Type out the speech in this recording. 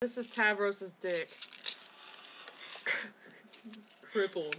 This is Tavros's dick. Crippled.